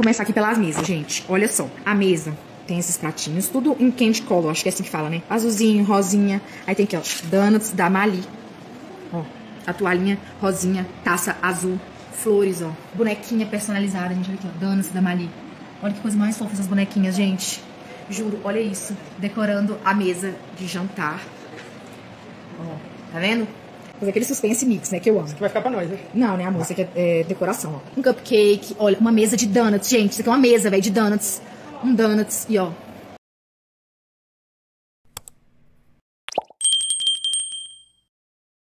começar aqui pelas mesas, gente. Olha só, a mesa tem esses pratinhos, tudo em candy color, acho que é assim que fala, né? Azulzinho, rosinha. Aí tem aqui, ó, donuts da Mali. Ó, a toalhinha rosinha, taça azul, flores, ó. Bonequinha personalizada, gente, olha aqui, ó, donuts da Mali. Olha que coisa mais fofa essas bonequinhas, gente. Juro, olha isso. Decorando a mesa de jantar. Ó, tá vendo? Fazer aquele suspense mix, né? Que eu amo. Isso aqui vai ficar pra nós, né? Não, né, amor? Isso aqui é, é decoração, ó. Um cupcake, olha, uma mesa de donuts, gente. Isso aqui é uma mesa, velho, de donuts. Um donuts e, ó,